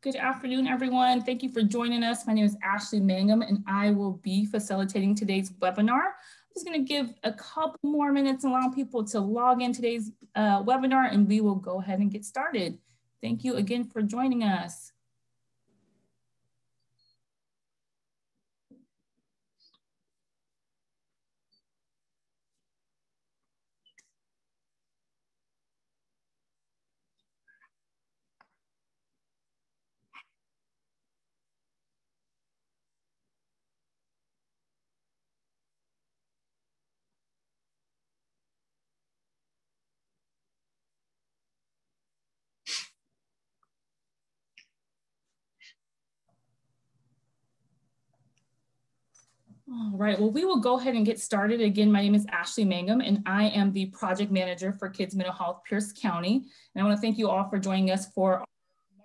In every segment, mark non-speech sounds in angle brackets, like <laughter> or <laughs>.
Good afternoon, everyone. Thank you for joining us. My name is Ashley Mangum, and I will be facilitating today's webinar. I'm just going to give a couple more minutes, and allow people to log in today's uh, webinar, and we will go ahead and get started. Thank you again for joining us. All right, well, we will go ahead and get started. Again, my name is Ashley Mangum, and I am the project manager for Kids Mental Health Pierce County. And I wanna thank you all for joining us for our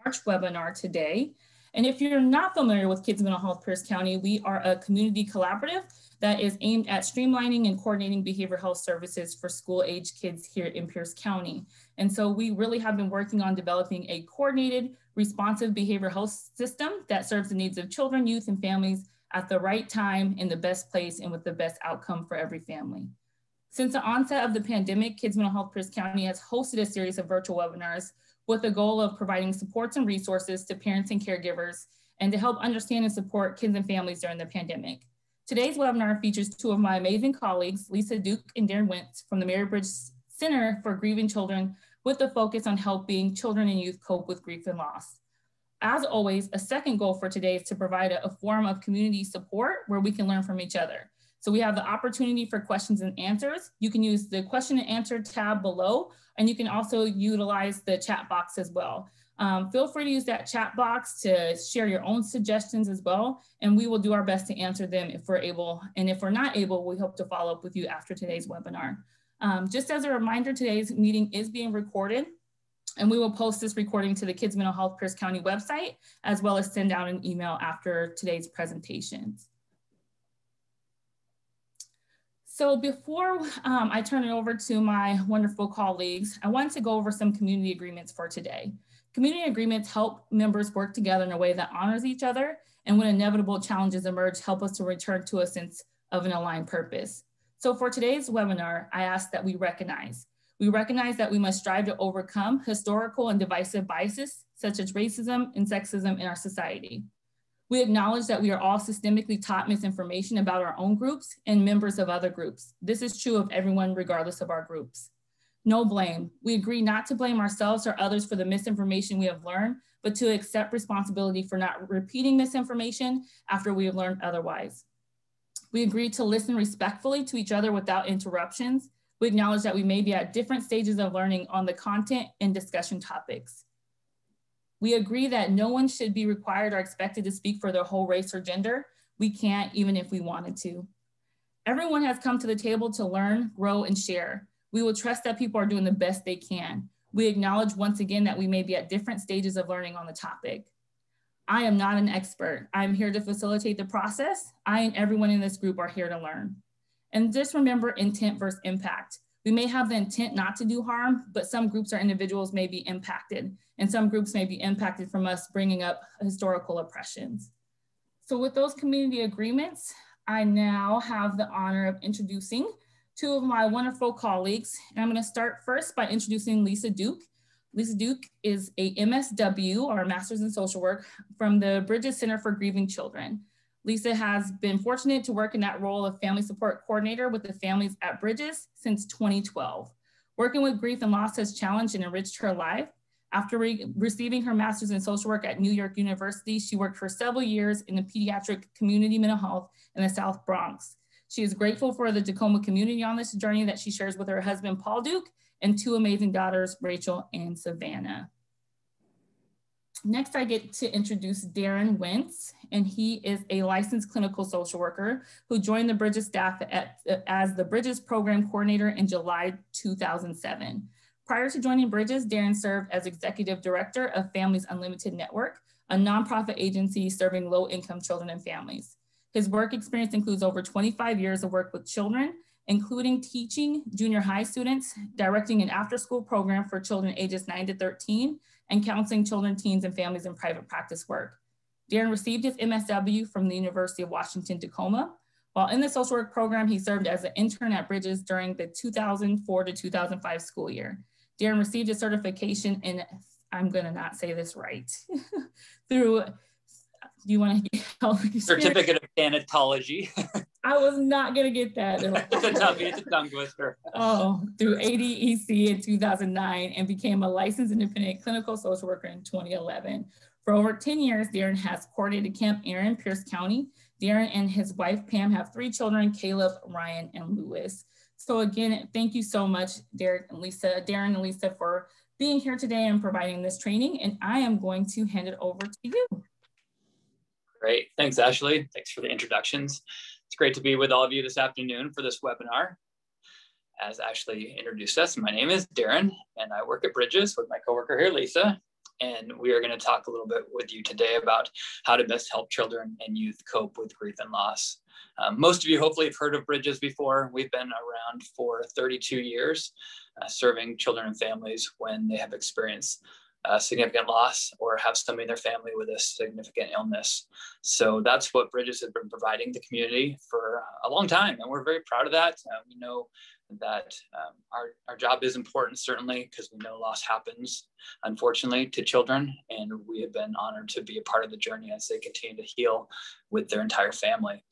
March webinar today. And if you're not familiar with Kids Mental Health Pierce County, we are a community collaborative that is aimed at streamlining and coordinating behavioral health services for school age kids here in Pierce County. And so we really have been working on developing a coordinated, responsive behavioral health system that serves the needs of children, youth, and families at the right time in the best place and with the best outcome for every family. Since the onset of the pandemic, Kids Mental Health Pierce County has hosted a series of virtual webinars with the goal of providing supports and resources to parents and caregivers and to help understand and support kids and families during the pandemic. Today's webinar features two of my amazing colleagues, Lisa Duke and Darren Wenz from the Mary Bridge Center for Grieving Children with a focus on helping children and youth cope with grief and loss. As always, a second goal for today is to provide a, a forum of community support where we can learn from each other. So we have the opportunity for questions and answers. You can use the question and answer tab below, and you can also utilize the chat box as well. Um, feel free to use that chat box to share your own suggestions as well, and we will do our best to answer them if we're able. And if we're not able, we hope to follow up with you after today's webinar. Um, just as a reminder, today's meeting is being recorded. And we will post this recording to the Kids Mental Health Pierce County website, as well as send out an email after today's presentations. So before um, I turn it over to my wonderful colleagues, I want to go over some community agreements for today. Community agreements help members work together in a way that honors each other, and when inevitable challenges emerge, help us to return to a sense of an aligned purpose. So for today's webinar, I ask that we recognize we recognize that we must strive to overcome historical and divisive biases, such as racism and sexism in our society. We acknowledge that we are all systemically taught misinformation about our own groups and members of other groups. This is true of everyone, regardless of our groups. No blame. We agree not to blame ourselves or others for the misinformation we have learned, but to accept responsibility for not repeating misinformation after we have learned otherwise. We agree to listen respectfully to each other without interruptions we acknowledge that we may be at different stages of learning on the content and discussion topics. We agree that no one should be required or expected to speak for their whole race or gender. We can't even if we wanted to. Everyone has come to the table to learn, grow, and share. We will trust that people are doing the best they can. We acknowledge once again that we may be at different stages of learning on the topic. I am not an expert. I'm here to facilitate the process. I and everyone in this group are here to learn. And just remember intent versus impact. We may have the intent not to do harm, but some groups or individuals may be impacted, and some groups may be impacted from us bringing up historical oppressions. So with those community agreements, I now have the honor of introducing two of my wonderful colleagues. And I'm gonna start first by introducing Lisa Duke. Lisa Duke is a MSW, or Master's in Social Work, from the Bridges Center for Grieving Children. Lisa has been fortunate to work in that role of family support coordinator with the families at Bridges since 2012. Working with grief and loss has challenged and enriched her life. After re receiving her master's in social work at New York University, she worked for several years in the pediatric community mental health in the South Bronx. She is grateful for the Tacoma community on this journey that she shares with her husband, Paul Duke, and two amazing daughters, Rachel and Savannah. Next, I get to introduce Darren Wenz, and he is a licensed clinical social worker who joined the Bridges staff at, as the Bridges program coordinator in July 2007. Prior to joining Bridges, Darren served as executive director of Families Unlimited Network, a nonprofit agency serving low income children and families. His work experience includes over 25 years of work with children including teaching junior high students, directing an after-school program for children ages 9 to 13, and counseling children, teens, and families in private practice work. Darren received his MSW from the University of Washington, Tacoma. While in the social work program, he served as an intern at Bridges during the 2004 to 2005 school year. Darren received a certification in, I'm gonna not say this right, <laughs> through, do you wanna? <laughs> Certificate of Thanatology. <laughs> I was not gonna get that. <laughs> it's a toughie, it's a tongue twister. Oh, through ADEC in 2009 and became a licensed independent clinical social worker in 2011. For over 10 years, Darren has coordinated Camp Erin, Pierce County. Darren and his wife, Pam, have three children, Caleb, Ryan, and Lewis. So again, thank you so much, Derek and Lisa, Darren and Lisa for being here today and providing this training. And I am going to hand it over to you. Great, thanks Ashley. Thanks for the introductions. It's great to be with all of you this afternoon for this webinar. As Ashley introduced us, my name is Darren and I work at Bridges with my coworker here, Lisa and we are going to talk a little bit with you today about how to best help children and youth cope with grief and loss. Um, most of you hopefully have heard of Bridges before. We've been around for 32 years, uh, serving children and families when they have experienced uh, significant loss or have somebody in their family with a significant illness. So that's what Bridges has been providing the community for a long time, and we're very proud of that. Uh, we know that um, our, our job is important, certainly, because we know loss happens, unfortunately, to children. And we have been honored to be a part of the journey as they continue to heal with their entire family.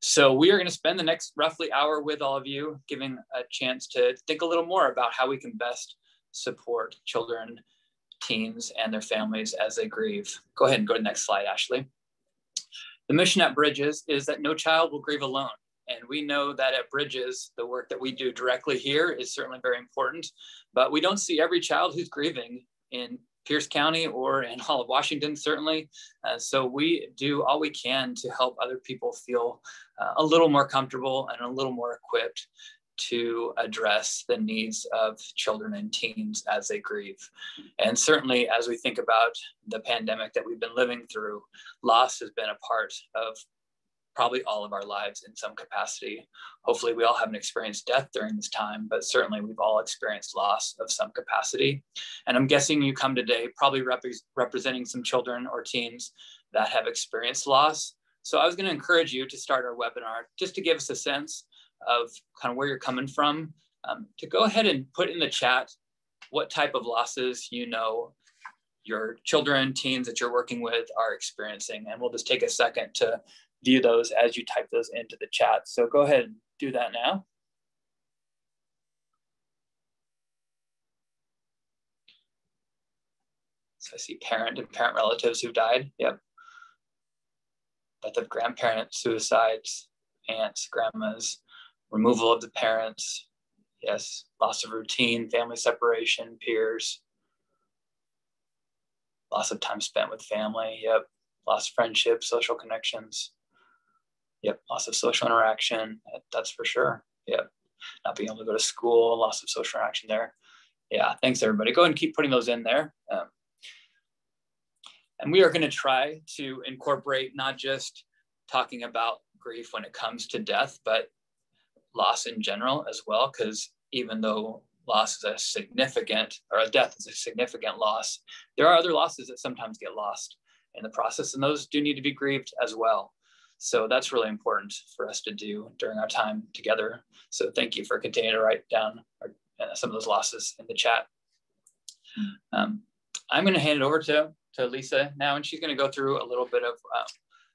So we are going to spend the next roughly hour with all of you, giving a chance to think a little more about how we can best support children, teens, and their families as they grieve. Go ahead and go to the next slide, Ashley. The mission at Bridges is that no child will grieve alone. And we know that at Bridges, the work that we do directly here is certainly very important, but we don't see every child who's grieving in Pierce County or in all of Washington, certainly. Uh, so we do all we can to help other people feel uh, a little more comfortable and a little more equipped to address the needs of children and teens as they grieve. And certainly, as we think about the pandemic that we've been living through, loss has been a part of probably all of our lives in some capacity. Hopefully, we all haven't experienced death during this time, but certainly we've all experienced loss of some capacity. And I'm guessing you come today probably rep- representing some children or teens that have experienced loss. So I was going to encourage you to start our webinar just to give us a sense of kind of where you're coming from, um, to go ahead and put in the chat what type of losses you know your children, teens that you're working with are experiencing. And we'll just take a second to view those as you type those into the chat. So go ahead and do that now. So I see parent and parent relatives who died. Yep. Death of grandparents, suicides, aunts, grandmas, removal of the parents. Yes. Loss of routine, family separation, peers. Loss of time spent with family. Yep. loss of friendships, social connections. Yep, loss of social interaction. That's for sure. Yep, not being able to go to school, loss of social interaction there. Yeah, thanks everybody. Go ahead and keep putting those in there. Um, and we are going to try to incorporate not just talking about grief when it comes to death, but loss in general as well. Because even though loss is a significant, or a death is a significant loss, there are other losses that sometimes get lost in the process, and those do need to be grieved as well. So that's really important for us to do during our time together. So thank you for continuing to write down our, uh, some of those losses in the chat. Um, I'm going to hand it over to, to Lisa now, and she's going to go through a little bit of uh,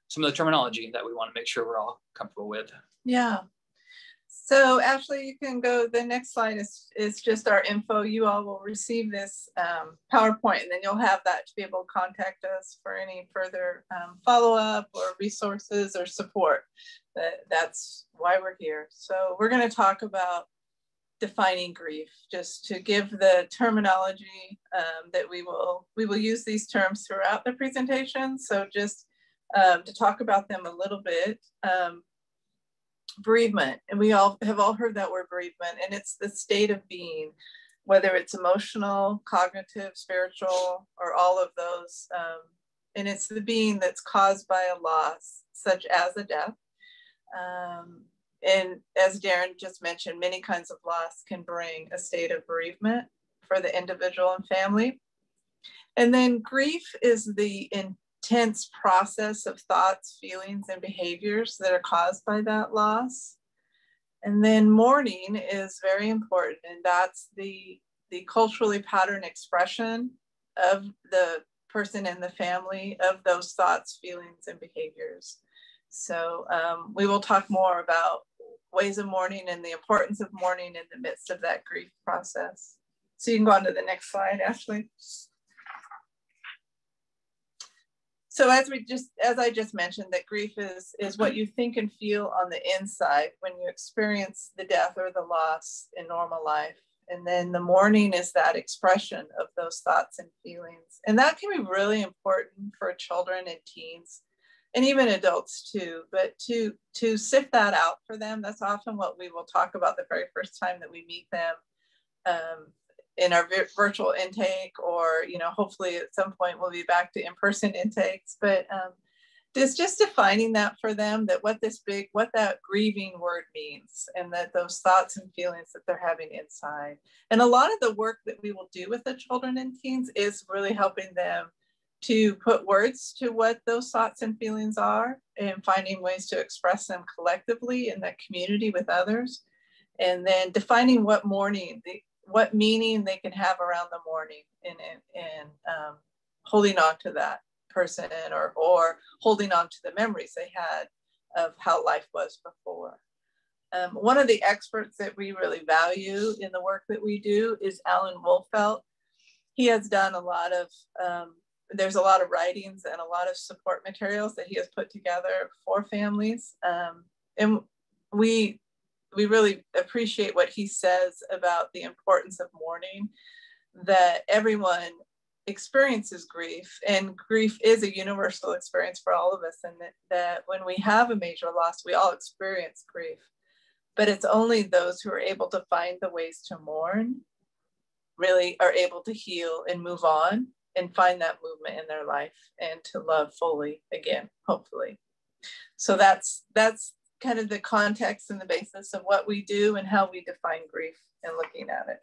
some of the terminology that we want to make sure we're all comfortable with. Yeah, so Ashley, you can go, the next slide is, is just our info. You all will receive this um, PowerPoint and then you'll have that to be able to contact us for any further um, follow-up or resources or support. That, that's why we're here. So we're gonna talk about defining grief, just to give the terminology um, that we will, we will use these terms throughout the presentation. So just um, to talk about them a little bit. Um, bereavement and we all have all heard that word bereavement and it's the state of being whether it's emotional cognitive spiritual or all of those um, and it's the being that's caused by a loss such as a death um, and as Darren just mentioned, many kinds of loss can bring a state of bereavement for the individual and family. And then grief is the intense process of thoughts, feelings, and behaviors that are caused by that loss. And then mourning is very important, and that's the, the culturally patterned expression of the person and the family of those thoughts, feelings, and behaviors. So um, we will talk more about ways of mourning and the importance of mourning in the midst of that grief process. So you can go on to the next slide, Ashley. So as we just, as I just mentioned, that grief is, is what you think and feel on the inside when you experience the death or the loss in normal life. And then the mourning is that expression of those thoughts and feelings. And that can be really important for children and teens and even adults too but to to sift that out for them that's often what we will talk about the very first time that we meet them um, in our virtual intake or you know hopefully at some point we'll be back to in-person intakes. But um, just defining that for them that what this big what that grieving word means and that those thoughts and feelings that they're having inside. And a lot of the work that we will do with the children and teens is really helping them to put words to what those thoughts and feelings are and finding ways to express them collectively in that community with others. And then defining what mourning what meaning they can have around the mourning and, and, and um, holding on to that person or, or holding on to the memories they had of how life was before. Um, one of the experts that we really value in the work that we do is Alan Wolfelt. He has done a lot of um, there's a lot of writings and a lot of support materials that he has put together for families. Um, and we, we really appreciate what he says about the importance of mourning, that everyone experiences grief and grief is a universal experience for all of us and that, that when we have a major loss we all experience grief but it's only those who are able to find the ways to mourn really are able to heal and move on and find that movement in their life and to love fully again, hopefully. So that's that's kind of the context and the basis of what we do and how we define grief and looking at it.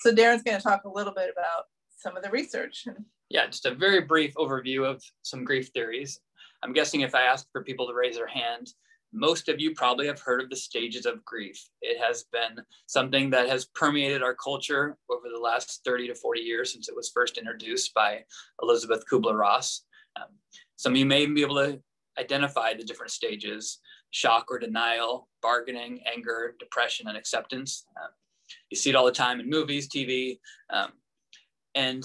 So Darren's going to talk a little bit about some of the research. Yeah, just a very brief overview of some grief theories. I'm guessing if I asked for people to raise their hand, most of you probably have heard of the stages of grief. It has been something that has permeated our culture over the last 30 to 40 years since it was first introduced by Elisabeth Kubler-Ross. Um, some of you may be able to identify the different stages, shock or denial, bargaining, anger, depression, and acceptance. Um, you see it all the time in movies, TV, um, and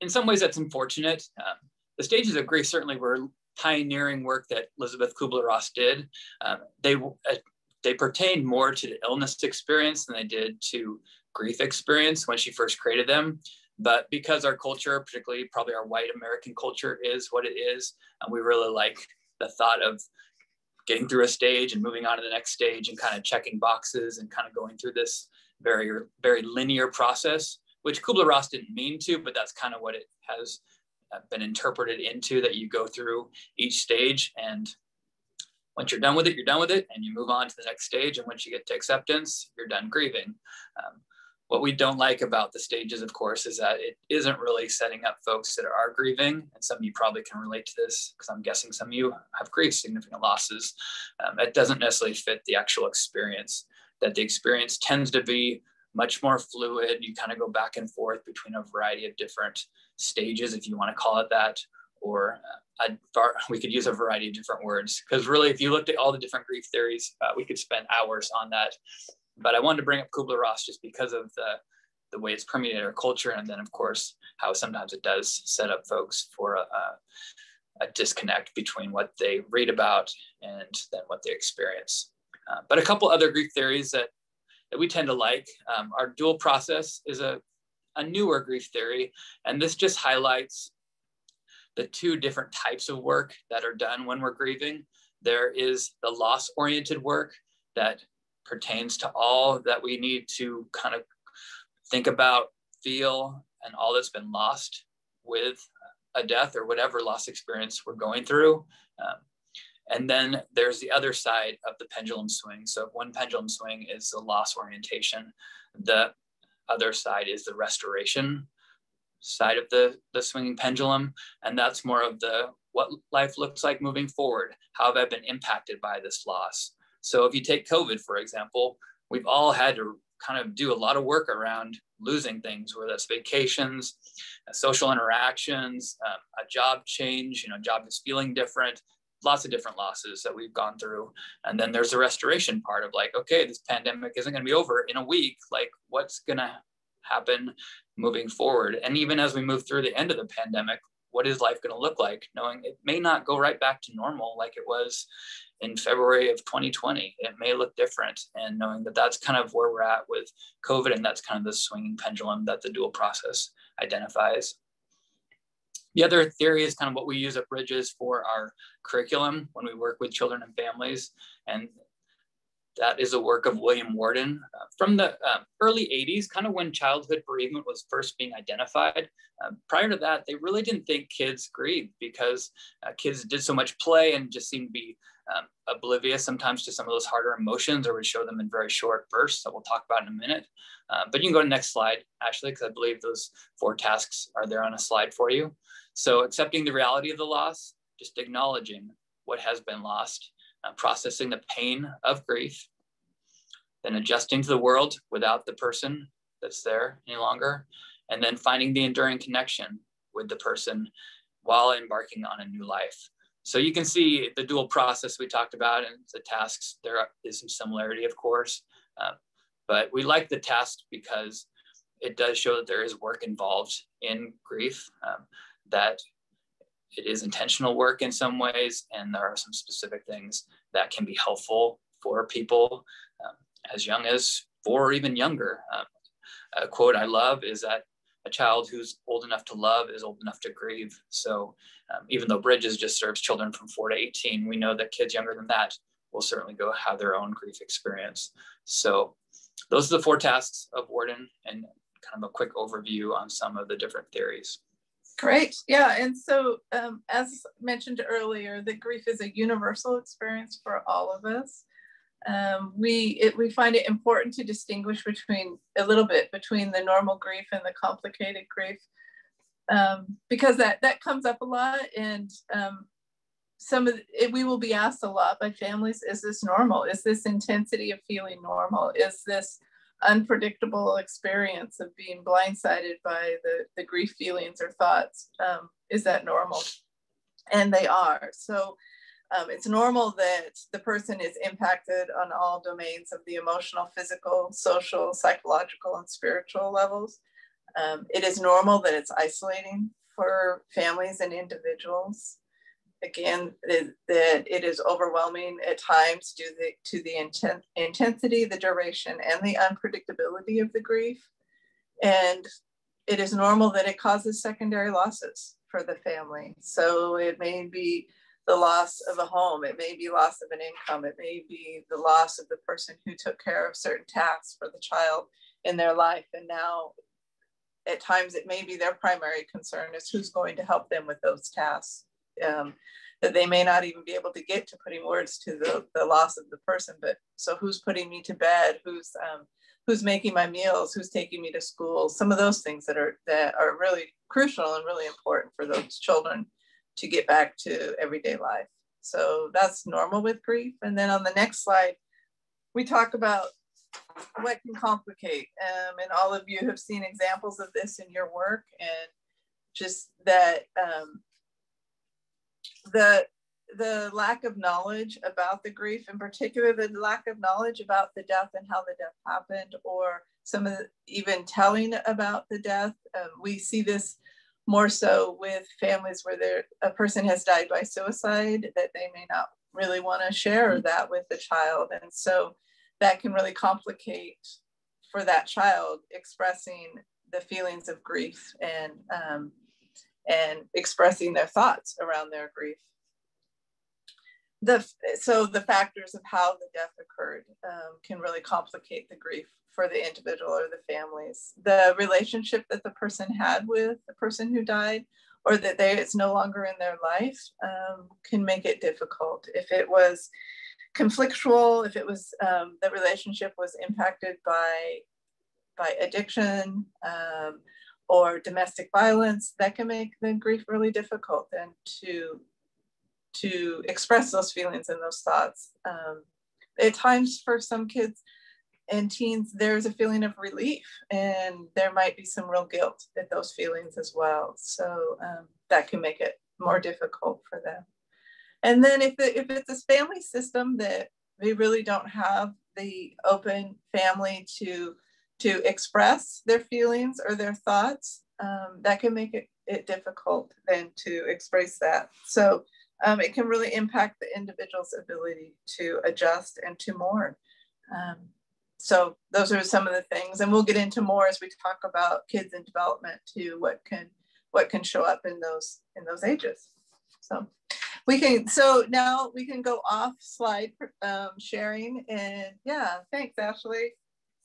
in some ways that's unfortunate. Um, the stages of grief certainly were pioneering work that Elisabeth Kubler-Ross did, um, they uh, they pertained more to the illness experience than they did to grief experience when she first created them. But because our culture, particularly probably our white American culture, is what it is, and we really like the thought of getting through a stage and moving on to the next stage and kind of checking boxes and kind of going through this very very linear process, which Kubler-Ross didn't mean to, but that's kind of what it has been interpreted into that you go through each stage and once you're done with it you're done with it and you move on to the next stage. And once you get to acceptance you're done grieving. Um, what we don't like about the stages of course is that it isn't really setting up folks that are grieving and some of you probably can relate to this because i'm guessing some of you have grieved significant losses um, it doesn't necessarily fit the actual experience that the experience tends to be much more fluid you kind of go back and forth between a variety of different stages, if you want to call it that, or uh, we could use a variety of different words. Because really, if you looked at all the different grief theories, uh, we could spend hours on that. But I wanted to bring up Kubler-Ross just because of the, the way it's permeated our culture. And then, of course, how sometimes it does set up folks for a, a, a disconnect between what they read about and then what they experience. Uh, but a couple other grief theories that, that we tend to like. Um, our dual process is a a newer grief theory. And this just highlights the two different types of work that are done when we're grieving. There is the loss oriented work that pertains to all that we need to kind of think about, feel, and all that's been lost with a death or whatever loss experience we're going through. Um, And then there's the other side of the pendulum swing. So one pendulum swing is the loss orientation. The other side is the restoration side of the, the swinging pendulum. And that's more of the what life looks like moving forward. How have I been impacted by this loss? So if you take COVID, for example, we've all had to kind of do a lot of work around losing things, whether that's vacations, uh, social interactions, um, a job change, you know, job is feeling different, lots of different losses that we've gone through. And then there's the restoration part of like, okay, this pandemic isn't going to be over in a week. Like, what's going to happen moving forward? And even as we move through the end of the pandemic, what is life going to look like? Knowing it may not go right back to normal like it was in February of 2020. It may look different, and knowing that that's kind of where we're at with COVID, and that's kind of the swinging pendulum that the dual process identifies. The other theory is kind of what we use at Bridges for our curriculum when we work with children and families. And that is a work of William Worden uh, from the uh, early 80s, kind of when childhood bereavement was first being identified. Uh, prior to that, they really didn't think kids grieved because uh, kids did so much play and just seemed to be um, oblivious sometimes to some of those harder emotions or would show them in very short bursts that we'll talk about in a minute. Uh, but you can go to the next slide, Ashley, because I believe those four tasks are there on a slide for you. So accepting the reality of the loss, just acknowledging what has been lost, uh, processing the pain of grief, then adjusting to the world without the person that's there any longer, and then finding the enduring connection with the person while embarking on a new life. So you can see the dual process we talked about and the tasks, there is some similarity, of course. Uh, but we like the task because it does show that there is work involved in grief, um, that it is intentional work in some ways, and there are some specific things that can be helpful for people um, as young as four or even younger. Um, a quote I love is that a child who's old enough to love is old enough to grieve. So um, even though Bridges just serves children from four to 18, we know that kids younger than that will certainly go have their own grief experience. So those are the four tasks of Worden and kind of a quick overview on some of the different theories. Great. Yeah. And so, um, as mentioned earlier, that grief is a universal experience for all of us um, we it, we find it important to distinguish between a little bit between the normal grief and the complicated grief um, because that that comes up a lot and um, some of it, we will be asked a lot by families is this normal is this intensity of feeling normal is this unpredictable experience of being blindsided by the, the grief feelings or thoughts um, is that normal and they are so um, it's normal that the person is impacted on all domains of the emotional, physical, social, psychological, and spiritual levels. Um, it is normal that it's isolating for families and individuals. Again, that it is overwhelming at times due to the intensity, the duration, and the unpredictability of the grief. And it is normal that it causes secondary losses for the family. So it may be the loss of a home, it may be loss of an income, it may be the loss of the person who took care of certain tasks for the child in their life. And now, at times, it may be their primary concern is who's going to help them with those tasks. Um, that they may not even be able to get to putting words to the, the loss of the person, but so who's putting me to bed, who's um, who's making my meals, who's taking me to school, some of those things that are that are really crucial and really important for those children to get back to everyday life. So that's normal with grief. And then on the next slide, we talk about what can complicate. Um, and all of you have seen examples of this in your work and just that um, the the lack of knowledge about the grief, in particular, the lack of knowledge about the death and how the death happened, or some of the, even telling about the death. Um, we see this more so with families where there a person has died by suicide that they may not really want to share mm-hmm. that with the child and so that can really complicate for that child expressing the feelings of grief and um, and expressing their thoughts around their grief the so the factors of how the death occurred um, can really complicate the grief for the individual or the families. The relationship that the person had with the person who died, or that they it's no longer in their life um, can make it difficult. If it was conflictual, if it was um, the relationship was impacted by by addiction um, or domestic violence, that can make the grief really difficult and to to express those feelings and those thoughts. Um, at times, for some kids and teens, there's a feeling of relief, and there might be some real guilt at those feelings as well. So um, that can make it more difficult for them. And then if, it, if it's a family system that they really don't have the open family to to express their feelings or their thoughts, um, that can make it, it difficult then to express that. So um, it can really impact the individual's ability to adjust and to mourn. Um, so those are some of the things, and we'll get into more as we talk about kids in development too. What can what can show up in those in those ages. So we can so now we can go off slide um, sharing and yeah, thanks Ashley.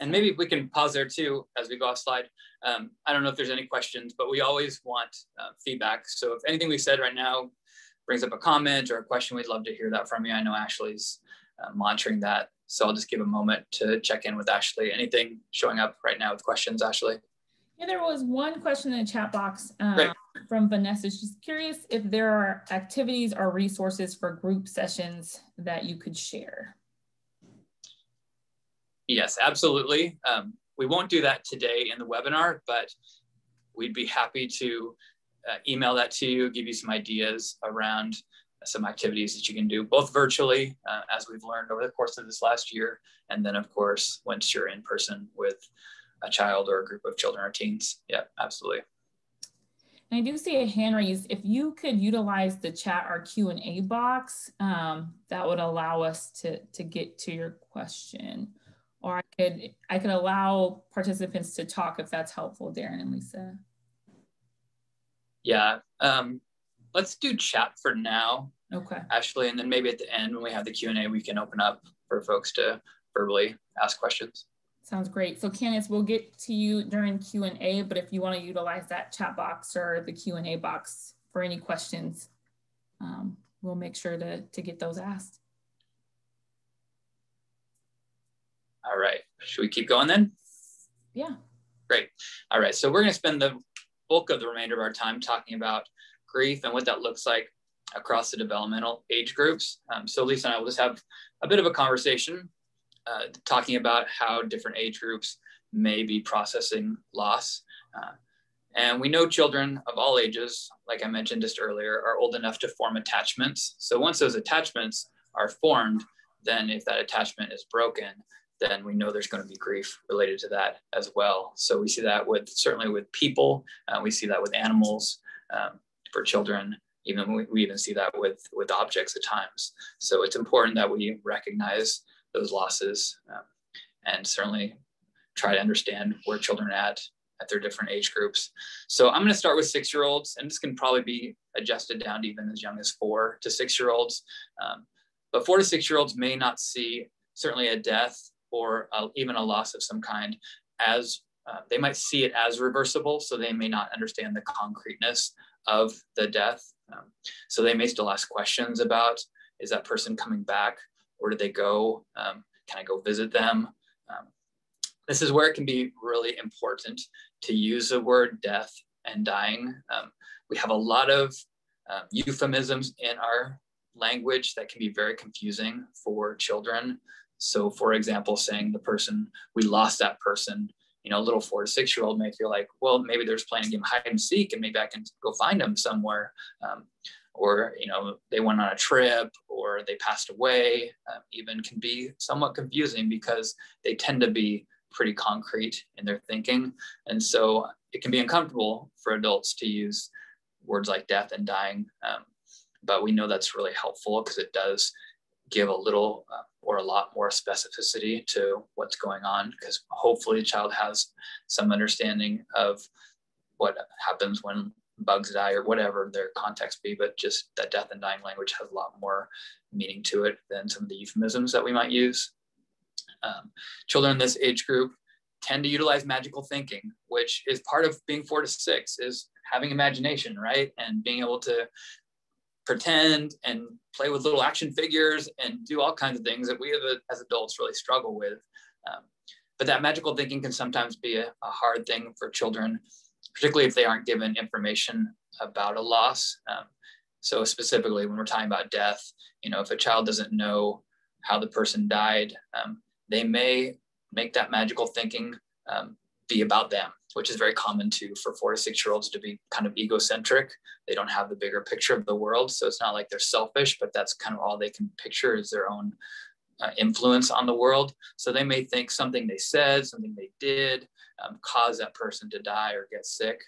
And maybe we can pause there too as we go off slide. Um, I don't know if there's any questions, but we always want uh, feedback. So if anything we said right now brings up a comment or a question, we'd love to hear that from you. I know Ashley's uh, monitoring that. So I'll just give a moment to check in with Ashley. Anything showing up right now with questions, Ashley? Yeah, there was one question in the chat box um, from Vanessa. She's curious if there are activities or resources for group sessions that you could share. Yes, absolutely. Um, we won't do that today in the webinar, but we'd be happy to uh, email that to you, give you some ideas around some activities that you can do both virtually, uh, as we've learned over the course of this last year, and then of course, once you're in person with a child or a group of children or teens. Yeah, absolutely. And I do see a hand raised. If you could utilize the chat or Q&A box, um, that would allow us to, to get to your question. Or I could, I could allow participants to talk if that's helpful, Darren and Lisa. Yeah, um, let's do chat for now. Okay. Ashley, and then maybe at the end when we have the Q&A, we can open up for folks to verbally ask questions. Sounds great. So Candice, we'll get to you during Q&A, but if you want to utilize that chat box or the Q&A box for any questions, um, we'll make sure to, to get those asked. All right, should we keep going then? Yeah. Great. All right, so we're gonna spend the bulk of the remainder of our time talking about grief and what that looks like across the developmental age groups. Um, so Lisa and I will just have a bit of a conversation uh, talking about how different age groups may be processing loss. Uh, and we know children of all ages, like I mentioned just earlier, are old enough to form attachments. So once those attachments are formed, then if that attachment is broken, then we know there's going to be grief related to that as well. So we see that with certainly with people, uh, we see that with animals um, for children. Even we, we even see that with with objects at times. So it's important that we recognize those losses um, and certainly try to understand where children are at at their different age groups. So I'm going to start with six year olds, and this can probably be adjusted down to even as young as four to six year olds. Um, but four to six year olds may not see certainly a death or uh, even a loss of some kind as uh, they might see it as reversible, so they may not understand the concreteness of the death. Um, so they may still ask questions about is that person coming back? Where did they go? Um, can I go visit them? Um, this is where it can be really important to use the word death and dying. Um, we have a lot of um, euphemisms in our language that can be very confusing for children. So, for example, saying the person, we lost that person, you know, a little four to six year old may feel like, well, maybe they're playing a game hide and seek and maybe I can go find them somewhere. Um, or you know they went on a trip or they passed away um, even can be somewhat confusing because they tend to be pretty concrete in their thinking and so it can be uncomfortable for adults to use words like death and dying um, but we know that's really helpful because it does give a little uh, or a lot more specificity to what's going on because hopefully the child has some understanding of what happens when bugs die or whatever their context be, but just that death and dying language has a lot more meaning to it than some of the euphemisms that we might use. Um, children in this age group tend to utilize magical thinking, which is part of being four to six, is having imagination, right? And being able to pretend and play with little action figures and do all kinds of things that we as adults really struggle with. Um, but that magical thinking can sometimes be a, a, hard thing for children, particularly if they aren't given information about a loss. Um, so specifically when we're talking about death, you know, if a child doesn't know how the person died, um, they may make that magical thinking um, be about them, which is very common too for four to six year olds to be kind of egocentric. They don't have the bigger picture of the world. So it's not like they're selfish, but that's kind of all they can picture is their own uh, influence on the world. So they may think something they said, something they did, um, cause that person to die or get sick,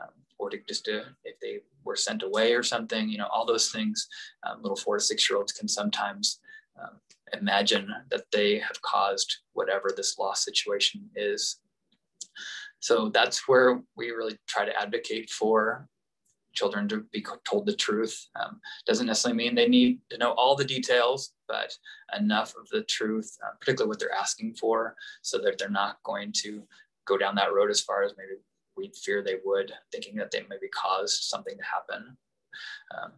um, or to just to, if they were sent away or something, you know, all those things. Um, little four to six year olds can sometimes um, imagine that they have caused whatever this loss situation is. So that's where we really try to advocate for children to be told the truth. Um, doesn't necessarily mean they need to know all the details, but enough of the truth, uh, particularly what they're asking for, so that they're not going to go down that road as far as maybe we fear they would, thinking that they maybe caused something to happen. Um,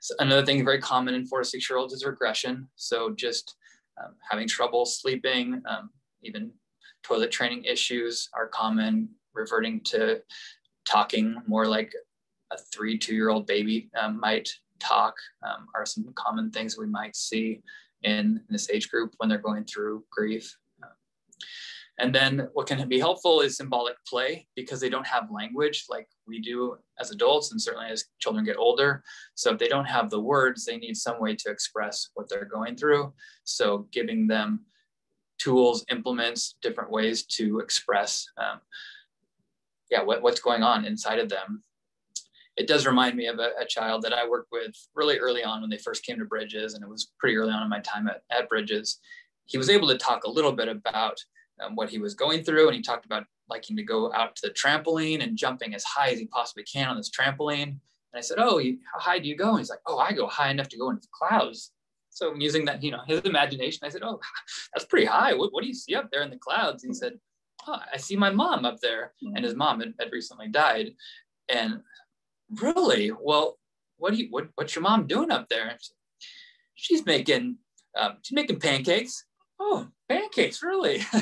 so another thing very common in four to six year olds is regression. So just um, having trouble sleeping, um, even toilet training issues are common, reverting to talking more like a three, two year old baby um, might talk um, are some common things we might see in, this age group when they're going through grief. And then what can be helpful is symbolic play because they don't have language like we do as adults and certainly as children get older. So if they don't have the words, they need some way to express what they're going through. So giving them tools, implements, different ways to express um, yeah, what, what's going on inside of them. It does remind me of a, a, child that I worked with really early on when they first came to Bridges, and it was pretty early on in my time at, at Bridges. He was able to talk a little bit about um, what he was going through, and he talked about liking to go out to the trampoline and jumping as high as he possibly can on this trampoline. And I said, "Oh, you, how high do you go?" And he's like, "Oh, I go high enough to go into the clouds." So using that, you know, his imagination, I said, "Oh, <laughs> that's pretty high. What, what do you see up there in the clouds?" And he said, oh, I see my mom up there. Mm-hmm. And his mom had, had, recently died. And really, well, what do you, what, what's your mom doing up there? She's making, um, she's making pancakes. Oh, pancakes, really? <laughs>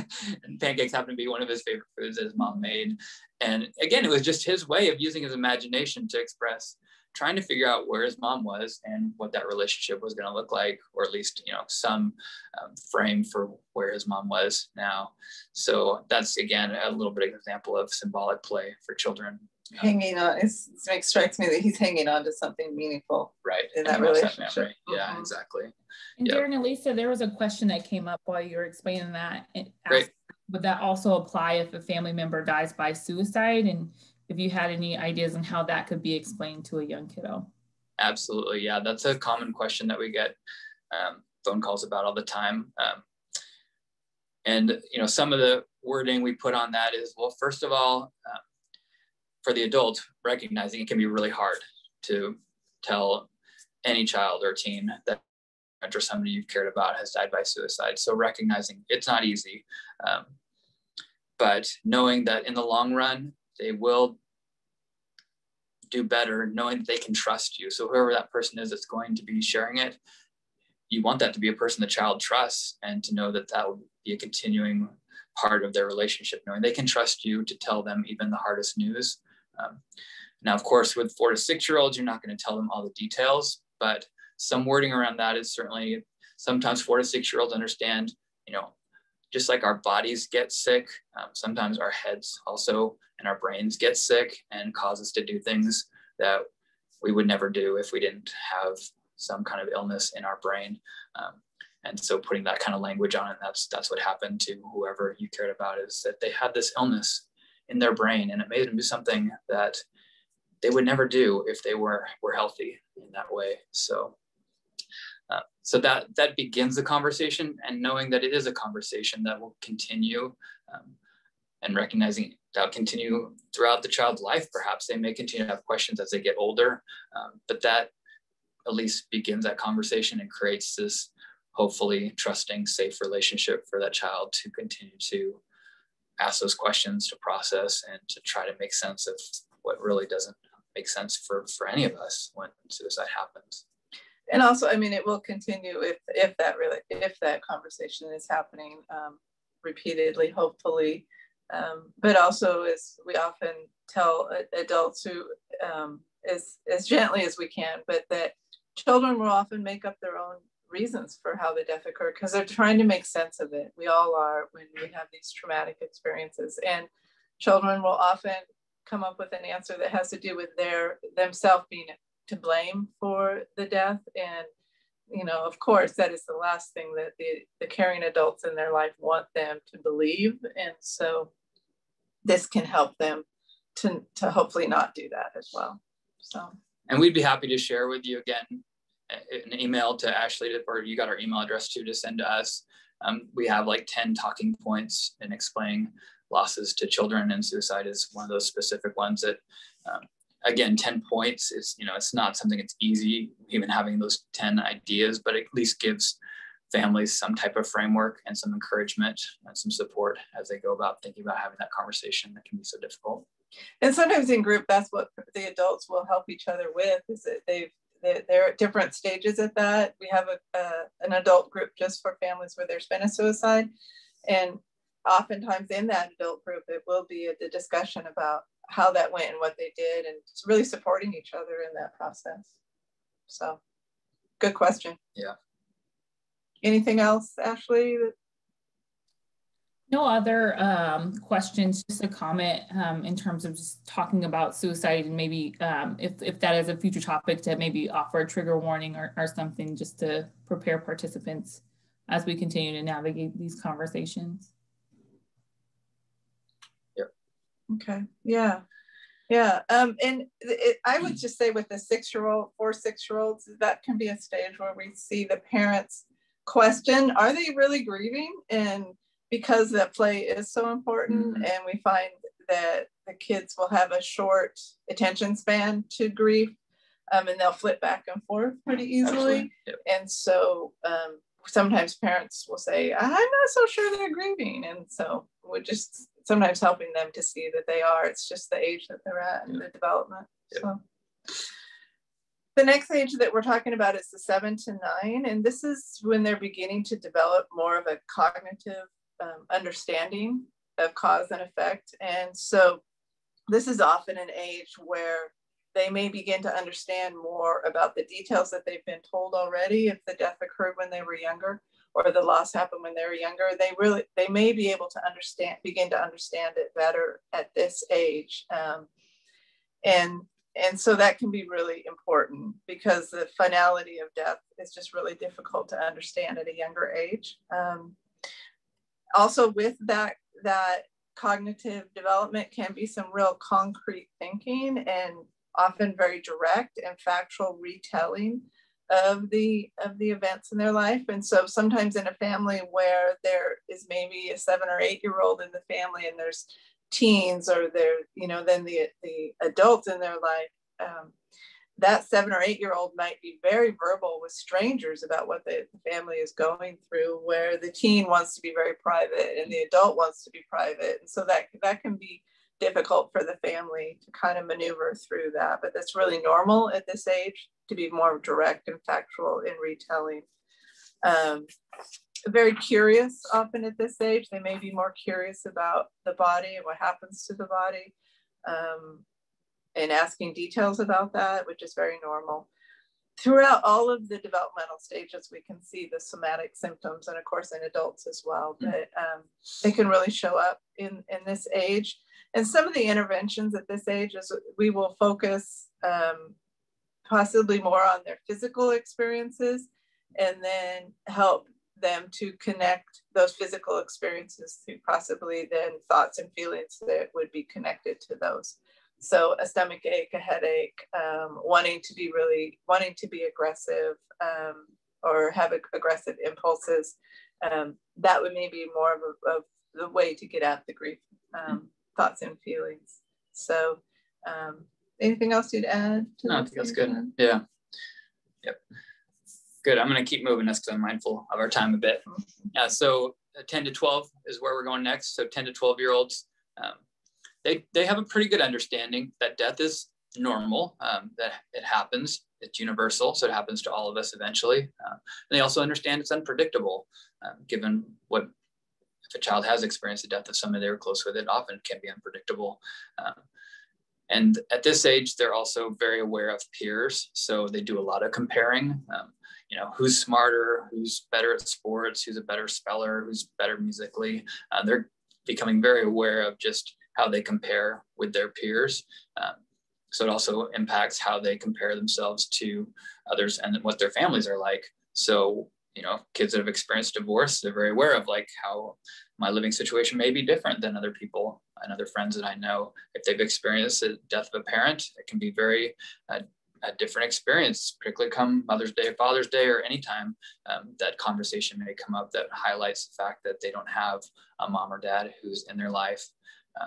and pancakes happen to be one of his favorite foods that his mom made. And again, it was just his way of using his imagination to express trying to figure out where his mom was and what that relationship was going to look like, or at least you know some um, frame for where his mom was now. So that's again a little bit of example of symbolic play for children. Hanging on, it strikes me that he's hanging on to something meaningful, right? In that relationship. That yeah, mm-hmm. exactly. And yep. Darren and Lisa, there was a question that came up while you were explaining that. Great. Would that also apply if a family member dies by suicide? And if you had any ideas on how that could be explained to a young kiddo. Absolutely. Yeah, that's a common question that we get um, phone calls about all the time. Um, and, you know, some of the wording we put on that is, well, first of all, um, for the adult, recognizing it can be really hard to tell any child or teen that or somebody you've cared about has died by suicide. So recognizing it's not easy, um, but knowing that in the long run, they will do better knowing that they can trust you. So whoever that person is that's going to be sharing it, you want that to be a person the child trusts and to know that that will be a continuing part of their relationship, knowing they can trust you to tell them even the hardest news. Um, now, of course, with four to six year olds, you're not going to tell them all the details, but some wording around that is certainly sometimes four to six year olds understand, you know, just like our bodies get sick, um, sometimes our heads also and our brains get sick and cause us to do things that we would never do if we didn't have some kind of illness in our brain. Um, and so putting that kind of language on it, that's that's what happened to whoever you cared about is that they had this illness in their brain and it made them do something that they would never do if they were were healthy in that way. So uh, so that that begins the conversation and knowing that it is a conversation that will continue um, and recognizing that'll continue throughout the child's life perhaps they may continue to have questions as they get older um, but that at least begins that conversation and creates this hopefully trusting safe relationship for that child to continue to ask those questions to process and to try to make sense of what really doesn't make sense for for any of us when suicide happens and also i mean it will continue if if that really if that conversation is happening um, repeatedly hopefully. Um, but also as we often tell adults who um, as as gently as we can but that children will often make up their own reasons for how the death occurred because they're trying to make sense of it. We all are when we have these traumatic experiences. And children will often come up with an answer that has to do with their themselves being to blame for the death. And you know of course that is the last thing that the, the caring adults in their life want them to believe. And so this can help them to, to hopefully not do that as well. So. And we'd be happy to share with you again an email to ashley or you got our email address too to send to us. Um, we have like 10 talking points in explaining losses to children and suicide is one of those specific ones that um, again 10 points is you know it's not something that's easy even having those 10 ideas but at least gives families some type of framework and some encouragement and some support as they go about thinking about having that conversation that can be so difficult. And sometimes in group that's what the adults will help each other with is that they've they're at different stages at that. We have a, an adult group just for families where there's been a suicide and oftentimes in that adult group, it will be a, discussion about how that went and what they did, and really supporting each other in that process. So, good question. Yeah. Anything else, Ashley? No other um, questions, just a comment um, in terms of just talking about suicide and maybe um, if, if that is a future topic to maybe offer a trigger warning or, or something just to prepare participants as we continue to navigate these conversations. Okay. Yeah. Yeah. Um, and it, I would just say with the six year old, four, six year olds, that can be a stage where we see the parents question are they really grieving? And because that play is so important, mm-hmm. and we find that the kids will have a short attention span to grief um, and they'll flip back and forth pretty easily. Yep. And so um, sometimes parents will say, I'm not so sure they're grieving. And so we just sometimes helping them to see that they are. It's just the age that they're at and yeah. the development. Yeah. So the next age that we're talking about is the seven to nine, and this is when they're beginning to develop more of a cognitive um, understanding of cause and effect. And so this is often an age where they may begin to understand more about the details that they've been told already if the death occurred when they were younger or the loss happened when they were younger they really they may be able to understand begin to understand it better at this age um, and and so that can be really important because the finality of death is just really difficult to understand at a younger age um, also with that that cognitive development can be some real concrete thinking and often very direct and factual retelling of the of the events in their life. And so sometimes in a family where there is maybe a seven or eight year old in the family and there's teens or there you know then the the adults in their life um, that seven or eight year old might be very verbal with strangers about what the, the family is going through where the teen wants to be very private and the adult wants to be private. And so that that can be difficult for the family to kind of maneuver through that but that's really normal at this age to be more direct and factual in retelling. Um, very curious often at this age. They may be more curious about the body and what happens to the body um, and asking details about that, which is very normal. Throughout all of the developmental stages, we can see the somatic symptoms, and of course in adults as well, mm. but um, they can really show up in, in this age. And some of the interventions at this age is we will focus um, possibly more on their physical experiences and then help them to connect those physical experiences to possibly then thoughts and feelings that would be connected to those. So a stomach ache, a headache, um, wanting to be really wanting to be aggressive um, or have aggressive impulses, um, that would maybe more of, a, of, the way to get at the grief um, thoughts and feelings. So um, anything else you'd add? no, I think that's good. Yeah. Yep. Good. I'm going to keep moving this because I'm mindful of our time a bit. Yeah. So uh, 10 to 12 is where we're going next. So 10 to 12 year olds. Um, they, they have a pretty good understanding that death is normal, um, that it happens, it's universal, so it happens to all of us eventually. Uh, and they also understand it's unpredictable, uh, given what if a child has experienced the death of someone they were close with, it often can be unpredictable. Um, and at this age, they're also very aware of peers. So they do a lot of comparing. Um, you know, who's smarter, who's better at sports, who's a better speller, who's better musically. Uh, they're becoming very aware of just how they compare with their peers. Um, so it also impacts how they compare themselves to others and what their families are like. So, you know, kids that have experienced divorce, they're very aware of like how my living situation may be different than other people and other friends that I know. If they've experienced the death of a parent, it can be very uh, a different experience, particularly come Mother's Day, Father's Day, or anytime um, that conversation may come up that highlights the fact that they don't have a mom or dad who's in their life. Uh,